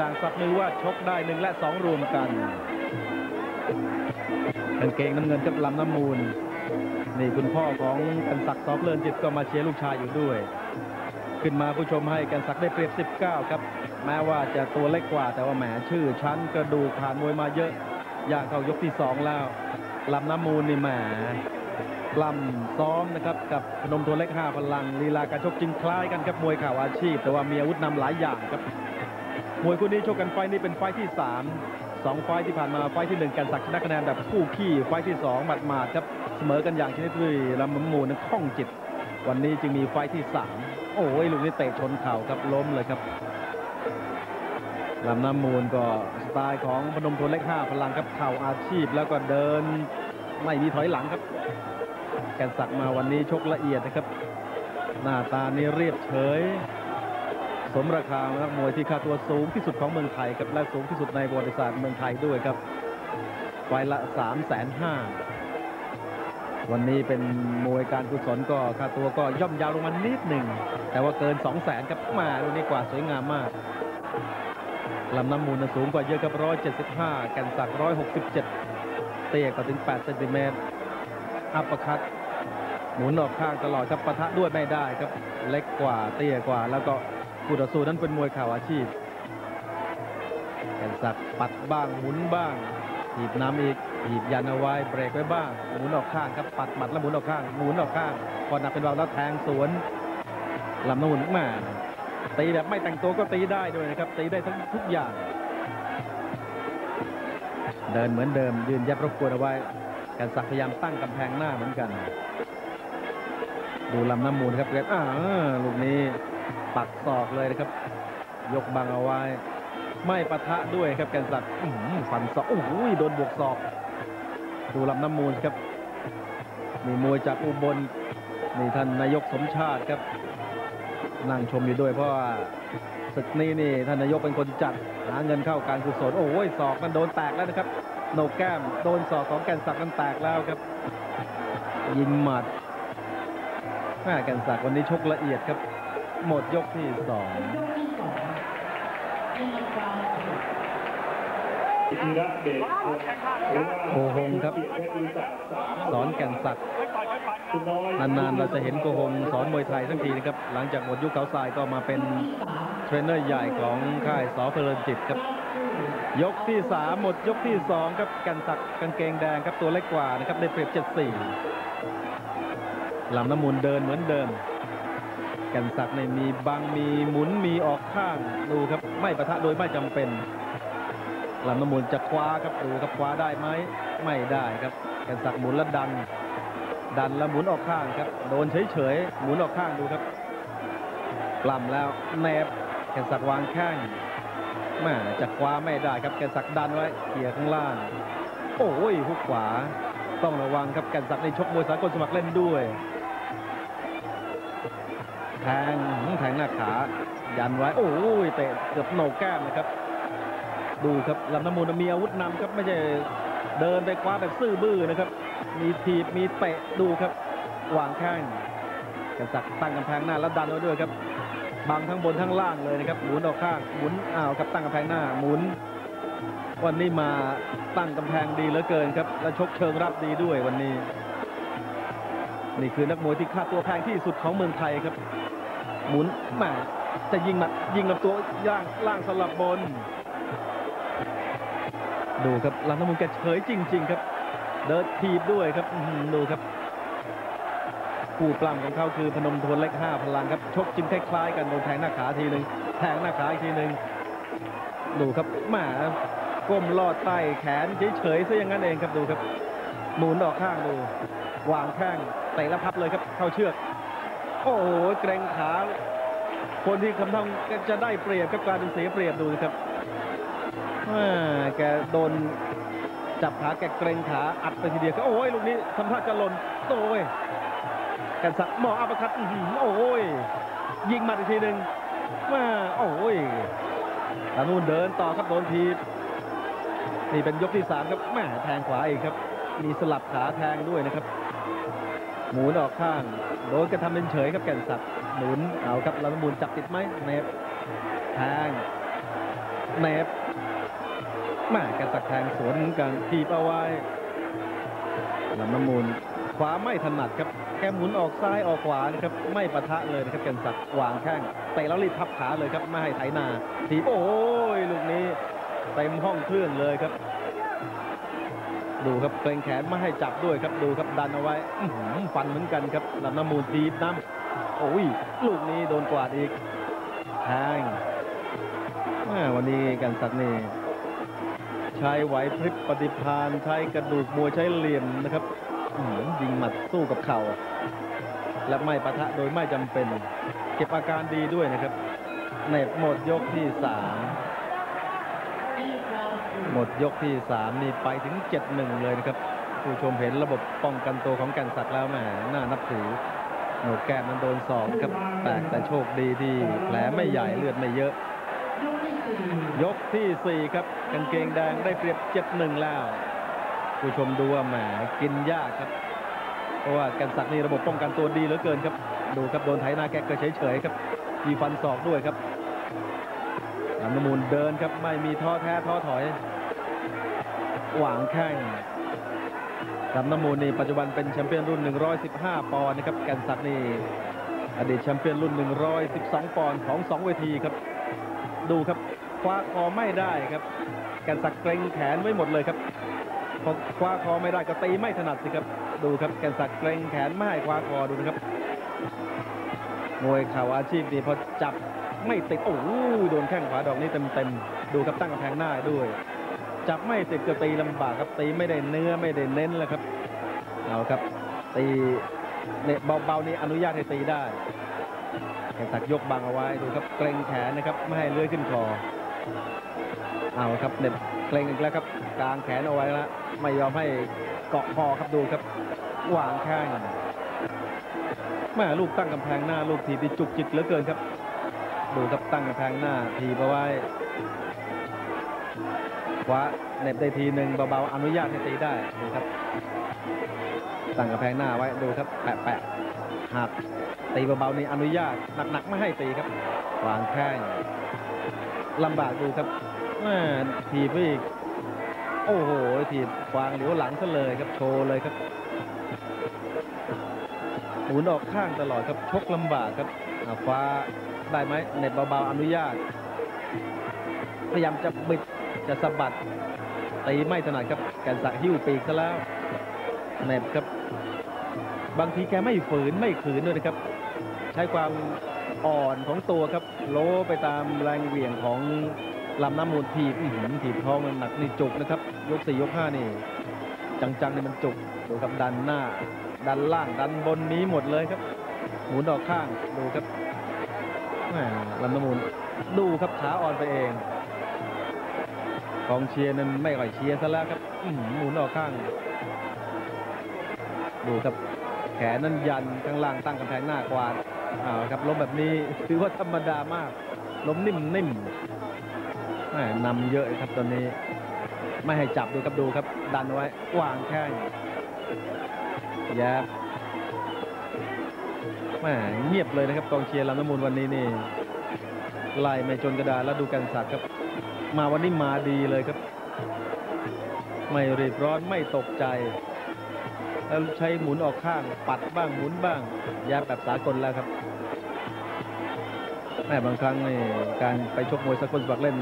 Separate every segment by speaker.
Speaker 1: จางสับมือว่าชกได้หนึ่งและสองรวมกันกางเกงน้ำเงินกับลำน้ำมูล นี่คุณพ่อของกันศักดิ์สอบเลินจิตก็มาเชียร์ลูกชายอยู่ด้วย ขึ้นมาผู้ชมให้กันศักดิ์ได้เปรียบ 19 ครับ แม้ว่าจะตัวเล็กกว่าแต่ว่าแหมชื่อชั้นกระดูกผ่านมวยมาเยอะ อย่างเข้ายกที่ 2 แล้วลำน้ำมูลนี่แหมลำซ้อมนะครับกับพนมตัวเล็ก5พลังลีลาการชกจริงคล้ายกันครับมวยข่าวอาชีพ แต่ว่ามีอาวุธนำหลายอย่างครับ มวยคู่นี้ชกกันไฟนี้เป็นไฟที่ 3 2 ไฟที่ผ่านมาไฟที่ 1 กันศักดิ์ชนะคะแนนแบบคู่ขี้ไฟที่ 2 หมัดหมาดครับเสมอกันอย่างชนิดที่ลำน้ำมูลนั้นคล่องจิต วันนี้จึงมีไฟที่ 3 โอ้ยลูกนี้เตะชนเข่าครับล้มเลยครับลำน้ำมูลก็สไตล์ของพนมทวนเล็ก5พลังครับเข่าอาชีพแล้วก็เดินไม่มีถอยหลังครับแกนศักย์มาวันนี้ชกละเอียดนะครับ หน้าตานี่เรียบเฉย สมราคานักมวยที่ค่าตัวสูงที่สุดของเมืองไทยครับและสูงที่สุดในประวัติศาสตร์เมืองไทยด้วยครับไฟละ3ามแสนห้าวันนี้เป็นมวยการกุศลก็ค่าตัวก็ย่อมยาวลงมานิดหนึ่ง แต่ว่าเกิน 2 0 0แสนครับมาดูนี่กว่าสวยงามมากลำน้ำมูลน่ะสูงกว่าเยอะครับ175กันสัก167เตี้ยกว่าถึง8เซนติเมตรอัปปร์คัตหมุนออกข้างตลอดครับปะทะด้วยไม่ได้ครับ เล็กกว่าเตี้ยกว่าแล้วก็ คู่ต่อสู้นั้นเป็นมวยข่าวอาชีพแก่นศักดิ์ปัดบ้างหมุนบ้างหีบน้ำอีกหีบยันเอาไว้เบรกไว้บ้างหมุนออกข้างครับปัดหมัดแล้วหมุนออกข้างหมุนออกข้างพอหนักเป็นเบาแล้วแทงสวนลำนูนมาตีแบบไม่แต่งตัวก็ตีได้ด้วยนะครับตีได้ทั้งทุกอย่าง เดินเหมือนเดิมยืนยับรบกวนเอาไว้กันศักดิ์พยายามตั้งกำแพงหน้าเหมือนกัน ดูลำน้ำมูลครับเกรดอ่าลูกนี้ ปักศอกเลยนะครับ ยกบังเอาไว้ ไม่ปะทะด้วยครับแกนศักดิ์ฟันศอกโอ้โหโดนบวกศอก ดูลำน้ำมูลครับมีมวยจากอุบลนี่ท่านนายกสมชาติครับ นั่งชมอยู่ด้วยเพราะว่าศึกนี้นี่ท่านนายกเป็นคนจัดหาเงินเข้าการกุศลโอ้ยศอกมันโดนแตกแล้วนะครับโนกแก้มโดนศอกของแกนศักดิ์มันแตกแล้วครับ ยิงหมัดแม่แกนศักดิ์วันนี้ชกละเอียดครับ หมดยกที่สอง
Speaker 2: ธีระเดชหรือว่า
Speaker 1: โกหงครับ สอนแก่นศักดิ์
Speaker 2: คุณน้อย
Speaker 1: นานๆเราจะเห็นโกหงสอนมวยไทยสักทีนะครับ หลังจากหมดยุคเขาทรายก็มาเป็นเทรนเนอร์ใหญ่ของค่ายสอเพลินจิตครับ ยกที่ 3 หมดยกที่ 2 ครับแก่นศักดิ์กางเกงแดงครับตัวเล็กกว่านะครับได้เปรียบ 74ลำน้ำมูลเดินเหมือนเดิมแก่นศักดิ์ในมีบังมีหมุนมีออกข้างดูครับ ไม่ปะทะโดยไม่จำเป็นลำน้ำมูลจะคว้าครับดูครับคว้าได้ไหมไม่ได้ครับกันศักดิ์หมุนแล้วดัน ดันแล้วหมุนออกข้างครับ โดนเฉยๆหมุนออกข้างดูครับปล้ำแล้วแนบแกนศักดิ์วางแข้งแม่จะคว้าไม่ได้ครับแกนศักดิ์ดันไว้เขี่ยข้างล่าง โอ้ยหุกขวาต้องระวังครับแกนศักดิ์ในชกมวยสากลสมัครเล่นด้วย แทงแทงหน้าขา ยันไว้ โอ้ยเตะเกือบโหนกแก้มนะครับ ดูครับลำน้ำมูลมีอาวุธนำครับไม่ใช่เดินไปคว้าแบบซื่อบื้อนะครับ มีทีบมีเตะดูครับวางแข้งกระสักตั้งกำแพงหน้าแล้วดันไว้ด้วยครับบังทั้งบนทั้งล่างเลยนะครับหมุนออกข้างหมุนอ้าวครับตั้งกำแพงหน้าหมุน วันนี้มาตั้งกำแพงดีเหลือเกินครับ และชกเชิงรับดีด้วยวันนี้ นี่คือนักมวยที่ค่าตัวแพงที่สุดของเมืองไทยครับ หมุนแหมาจะยิงหมัดยิงลำตัวย่างล่างสลับบน ดูครับลำน้ำมูลแกเฉยจริง ๆ ครับ เดินทีบด้วยครับดูครับคู่ปล้ำของเขาคือพนมทวนเล็ก5พลังครับ ชกจึงคล้ายๆกันโดนแทงหน้าขาทีหนึ่งแทงหน้าขาอีกทีหนึ่งดูครับแหมาก้มลอดใต้แขนเฉยๆซะอย่างนั้นเองครับดูครับหมุนออกข้างดู วางแข้งเตะแล้วพับเลยครับเข้าเชือก โอ้โหเกรงขา คนที่คำทำจะได้เปรียบกับการเป็นเสียเปรียบดูครับแกโดนจับขาแกเกรงขาอัดไปทีเดียวก็โอ้ยลูกนี้ทำท่าจะหล่นโอ้ยแกันสักหมออัปเปร์คัตโอ้ยยิงมาอีกทีหนึ่งมาโอ้ยตานูนเดินต่อครับโดนทีนี่เป็นยกที่สามครับแม่แทงขวาอีกครับ มีสลับขาแทงด้วยนะครับ หมุนออกข้างโดนกระทำเป็นเฉยครับแก่นสักดิ์หมุนเอาครับลำมูลจับติดไหมเนบแทงแนบแม่กระสักแทงสวนกันทีบเอาไว้ลำน้ำมูลขวาไม่ถนัดครับแกหมุนออกซ้ายออกขวานะครับไม่ปะทะเลยนะครับแกันสักวางแข้งเตะแล้วรีบพับขาเลยครับไม่ให้ไถนาทีโอ้ยลูกนี้เต็มห้องเครื่องเลยครับ ดูครับเกรงแขนไม่ให้จับด้วยครับดูครับดันเอาไว้ฟันเหมือนกันครับลำน้ำมูลทีบน้ำโอ้ยลูกนี้โดนกวาดอีกแทงวันนี้กันสักนี่ใช้ไหวพริบปฏิภาณใช้กระดูกมวยใช้เหลี่ยมนะครับยิงหมัดสู้กับเข่า และไม่ปะทะโดยไม่จำเป็น เก็บอาการดีด้วยนะครับในหมดยกที่สาม หมดยกที่สามนี่ไปถึง 7-1 เลยนะครับ ผู้ชมเห็นระบบป้องกันตัวของแกันสักแล้วแหมน่านับถือหนกแก้มมันโดนสองครับแตกแต่โชคดีที่แผลไม่ใหญ่เลือดไม่เยอะ ยกที่ 4 ครับกางเกงแดงได้เปรียบ 7-1 แล้ว ผู้ชมดูว่าแหมกินยากครับ เพราะว่าแกันสักนี่ระบบป้องกันตัวดีเหลือเกินครับ ดูครับโดนไถหน้าแกก็เฉยๆครับมีฟันศอกด้วยครับลำน้ำมูลเดินครับไม่มีท้อแท้ท้อถอย หวางแข้งลำน้ำมูลนี่ปัจจุบันเป็นแชมเปี้ยนรุ่น 115 ปอนด์นะครับแกนสักนี่อดีตแชมเปี้ยนรุ่น 112 ปอนด์ของ 2 เวทีครับ ดูครับคว้าคอไม่ได้ครับแกนสักเกรงแขนไว้หมดเลยครับพอคว้าคอไม่ได้ก็ตีไม่ถนัดสิครับ ดูครับแกนสักเกรงแขนไม่ให้คว้าคอดูนะครับมวยข่าวอาชีพนี่พอจับไม่ติดโอ้โหโดนแข้งขวาดอกนี้เต็มๆดูครับตั้งกำแพงหน้าด้วย จับไม่ติดก็ตีลำบากครับตีไม่ได้เนื้อไม่ได้เน้นแล้วครับเอาครับ ตีเนี่ยเบาๆนี่อนุญาตให้ตีได้แข่งสักยกบังเอาไว้ดูครับเกรงแขนนะครับไม่ให้เลื้อยขึ้นคอเอาครับเน็บเกรงอีกแล้วครับกลางแขนเอาไว้แล้วไม่ยอมให้เกาะคอครับดูครับวางแข้งแม่ลูกตั้งกำแพงหน้าลูกทีที่จุกจิกเหลือเกินครับ ดูครับตั้งกำแพงหน้าทีบเอาไว้ คว้าเน็บได้ทีหนึ่งเบาๆอนุญาตให้ตีได้ดูครับตั้งกระแพงหน้าไว้ดูครับแปะๆหักตีเบาๆนี่อนุญาตหนักๆไม่ให้ตีครับวางแข้งลำบากดูครับแม่ทีบไปอีกโอ้โหทีบวางเหลียวหลังซะเลยครับโชว์เลยครับหมุนออกข้างตลอดครับชกลำบากครับอ่าคว้าได้ไหมเน็บเบาๆอนุญาตพยายามจะบิด จะสะบัดตีไม่ถนัดครับแกนสักหิ้วปีกซะแล้วแนบครับ บางทีแกไม่ฝืนไม่ขืนด้วยนะครับ ใช้ความอ่อนของตัวครับ โลไปตามแรงเหวี่ยงของลำน้ำมูลทีบหือถีบท้องมันหนักนี่จุกนะครับ ยกสี่ยกห้านี่ จังๆนี่มันจุกดูครับดันหน้า ดันล่างดันบนนี้หมดเลยครับ หมุนออกข้างดูครับลำน้ำมูลดูครับขาอ่อนไปเอง กองเชียร์นั้นไม่ค่อยเชียร์ซะแล้วครับหมุนออกข้าง ดูครับแขนนั้นยันข้างล่างตั้งกำแพงหน้ากวาดอ้าครับล้มแบบนี้ถือว่าธรรมดามาก ล้มนิ่มนิ่มนำเยอะครับตอนนี้ ไม่ให้จับดูครับดูครับ ดันไว้วางแข้งแยบแหม่เงียบเลยนะครับกองเชียร์ลำน้ำมูลวันนี้นี่ไล่ไม่จนกระดานแล้วดูกันสักครับ มาวันนี้มาดีเลยครับ ไม่รีบร้อนไม่ตกใจ แล้วใช้หมุนออกข้างปัดบ้างหมุนบ้างยาแบบสากลแล้วครับแม่บางครั้งนี่การไปชกมวยสากลสมัครเล่น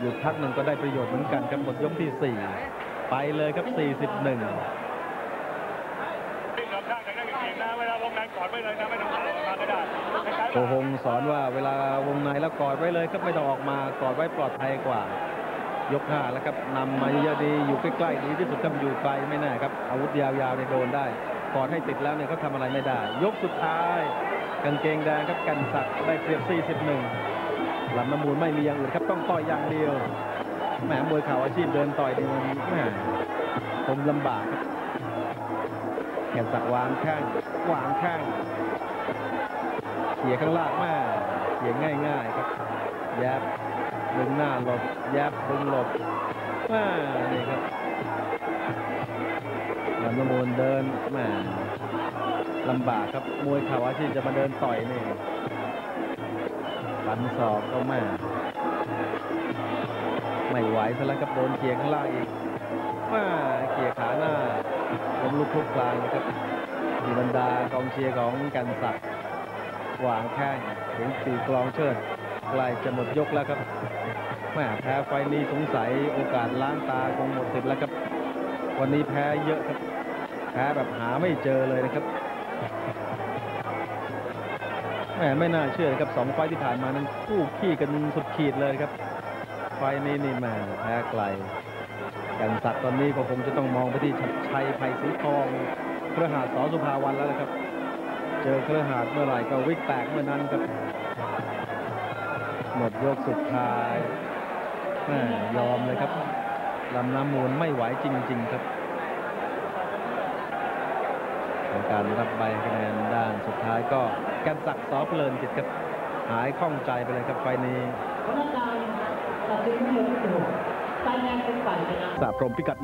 Speaker 1: หยุดพักหนึ่งก็ได้ประโยชน์เหมือนกันครับหมดยกที่ 4 ไปเลยครับ 41
Speaker 2: วิ่งออกข้างจากนั้นเก่งนะเวงแรงกอดไว้เลยนะไม่ต้องออกมาก็ได้คล้ายๆ
Speaker 1: โกหงสอนว่าเวลาวงในแล้วกอดไว้เลยครับไม่ต้องออกมากอดไว้ปลอดภัยกว่า ยกห้าแล้วครับนำมาเยอะดีอยู่ใกล้ๆดีที่สุดครับอยู่ไกลไม่แน่ครับอาวุธยาวๆเนี่ยโดนได้กอดให้ติดแล้วเนี่ยเขาทำอะไรไม่ได้ ยกสุดท้ายกางเกงแดงครับกันสักได้เปรียบ 41ลำน้ำมูลไม่มีอย่างอื่นครับต้องต่อยอย่างเดียวแหมมวยเข่าอาชีพเดินต่อยนี่มันแหมผมลำบากครับแขนสักวางแข้ง วางแข้งเขี่ยข้างล่างมาเขี่ยง่ายๆครับแยบดึงหน้าหลบแยบดึงหลบมานี่ครับลำน้ำมูลเดินมาลำบากครับมวยเข่าอาชีพจะมาเดินต่อยนี่ฟันศอกก็มาไม่ไหวซะแล้วครับโดนเกียข้างล่างอีกมาเกียขาหน้าล้มลุกคลุกคลานนะครับ มีบรรดากองเชียร์ของกันศักดิ์หวางแข้งเสียงตีกลองเชิดใกล้จะหมดยกแล้วครับแม่แพ้ไฟนี้สงสัยโอกาสล้างตาคงหมดสิทธิ์แล้วครับ วันนี้แพ้เยอะครับ แพ้แบบหาไม่เจอเลยนะครับแหมไม่น่าเชื่อครับสองไฟที่ผ่านมานั้นคู่ขี้กันสุดขีดเลยครับ ไฟนี้นี่แม่แพ้ไกลกันศักตอนนี้ก็คงจะต้องมองไปที่ชัดชัยไผ่สีทอง เครือหาสอสุภาวันแล้วนะครับ เจอเครือหาดเมื่อไหร่ก็วิกแตกเมื่อนั้นครับ หมดยกสุดท้ายแหม่ยอมเลยครับลำน้ำมูลไม่ไหวจริง ๆ ครับในการรับใบคะแนนด้านสุดท้ายก็กันศักดิ์สอเพลินจิตครับหายข้องใจไปเลยครับไฟล์นี้
Speaker 3: คณะกรรมการตัดสินไม่ลงตัวฝ่ายแดงเป็นฝ่ายชนะ
Speaker 1: สาพรหมพิกัด